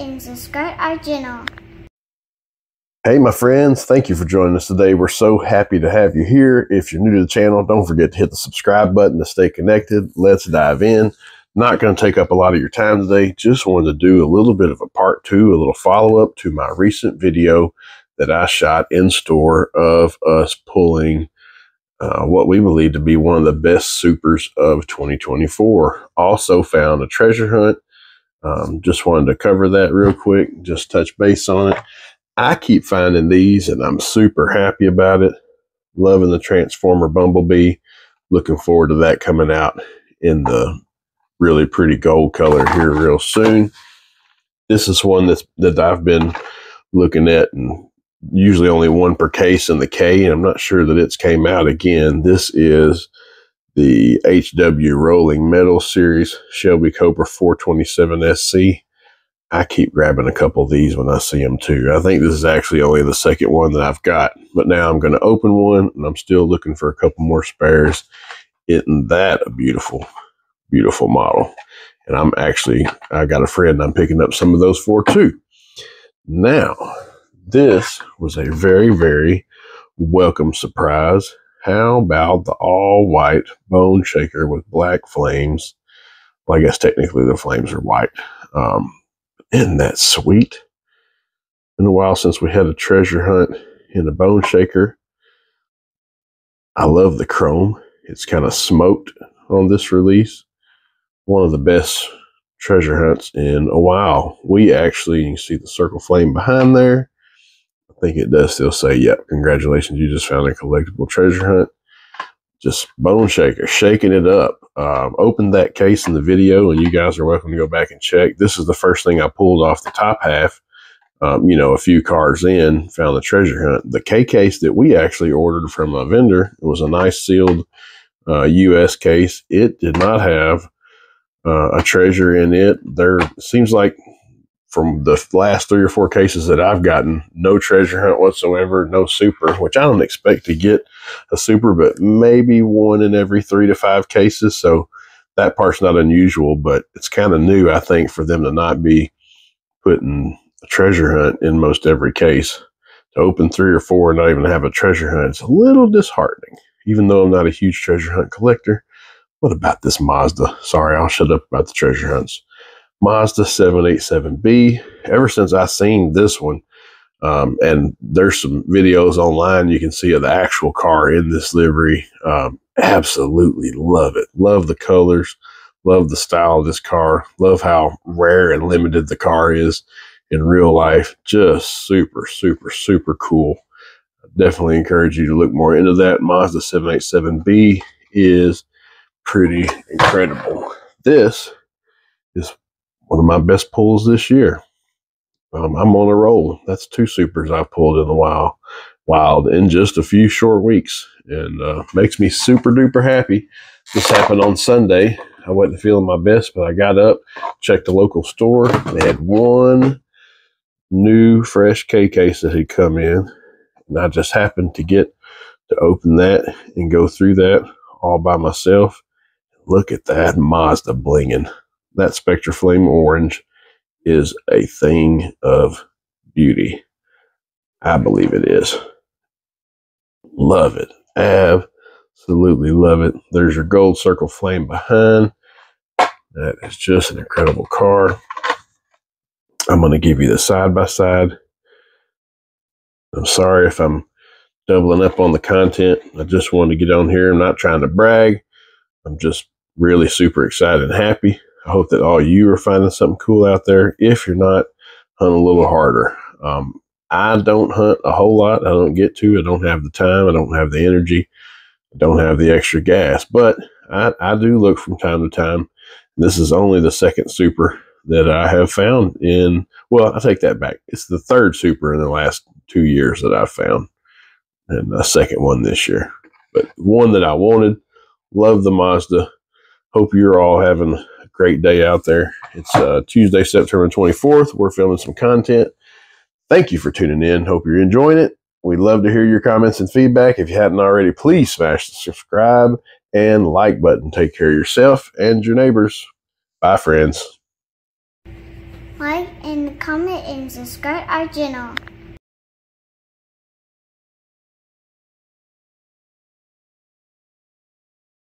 our channel. Hey, my friends, thank you for joining us today. We're so happy to have you here. If you're new to the channel, don't forget to hit the subscribe button to stay connected. Let's dive in. Not going to take up a lot of your time today. Just wanted to do a little bit of a part two, a little follow up to my recent video that I shot in store of us pulling uh, what we believe to be one of the best supers of 2024. Also found a treasure hunt. Um, just wanted to cover that real quick, just touch base on it. I keep finding these and I'm super happy about it. Loving the Transformer Bumblebee. Looking forward to that coming out in the really pretty gold color here real soon. This is one that's, that I've been looking at and usually only one per case in the K, and I'm not sure that it's came out again. This is the HW Rolling Metal Series Shelby Cobra 427 SC. I keep grabbing a couple of these when I see them too. I think this is actually only the second one that I've got, but now I'm going to open one and I'm still looking for a couple more spares. Isn't that a beautiful, beautiful model? And I'm actually, I got a friend I'm picking up some of those for too. Now, this was a very, very welcome surprise. How about the all white bone shaker with black flames? Well, I guess technically the flames are white. Um, isn't that sweet? Been a while since we had a treasure hunt in a bone shaker. I love the chrome. It's kind of smoked on this release. One of the best treasure hunts in a while. We actually, you can see the circle flame behind there. Think it does still say, yep, congratulations, you just found a collectible treasure hunt. Just bone shaker, shaking it up. Um, opened that case in the video, and you guys are welcome to go back and check. This is the first thing I pulled off the top half. Um, you know, a few cars in, found the treasure hunt. The K case that we actually ordered from a vendor, it was a nice sealed uh, U.S. case. It did not have uh, a treasure in it. There seems like from the last three or four cases that I've gotten, no treasure hunt whatsoever, no super, which I don't expect to get a super, but maybe one in every three to five cases. So that part's not unusual, but it's kind of new, I think, for them to not be putting a treasure hunt in most every case. To open three or four and not even have a treasure hunt, it's a little disheartening, even though I'm not a huge treasure hunt collector. What about this Mazda? Sorry, I'll shut up about the treasure hunts. Mazda 787B. Ever since I seen this one, um, and there's some videos online you can see of the actual car in this livery. Um, absolutely love it. Love the colors. Love the style of this car. Love how rare and limited the car is in real life. Just super, super, super cool. Definitely encourage you to look more into that. Mazda 787B is pretty incredible. This is one of my best pulls this year. Um, I'm on a roll. That's two supers I've pulled in a while, wild in just a few short weeks, and uh, makes me super duper happy. This happened on Sunday. I wasn't feeling my best, but I got up, checked the local store. They had one new fresh K case that had come in, and I just happened to get to open that and go through that all by myself. Look at that Mazda blinging that Spectra Flame Orange is a thing of beauty. I believe it is. Love it. Absolutely love it. There's your gold circle flame behind. That is just an incredible car. I'm going to give you the side by side. I'm sorry if I'm doubling up on the content. I just wanted to get on here. I'm not trying to brag. I'm just really super excited and happy. I hope that all you are finding something cool out there. If you're not, hunt a little harder. Um, I don't hunt a whole lot. I don't get to. I don't have the time. I don't have the energy. I don't have the extra gas. But I, I do look from time to time. This is only the second super that I have found in, well, I take that back. It's the third super in the last two years that I've found, and a second one this year. But one that I wanted, love the Mazda. Hope you're all having great day out there. It's uh, Tuesday, September 24th. We're filming some content. Thank you for tuning in. Hope you're enjoying it. We'd love to hear your comments and feedback. If you hadn't already, please smash the subscribe and like button. Take care of yourself and your neighbors. Bye, friends. like and comment and subscribe our channel.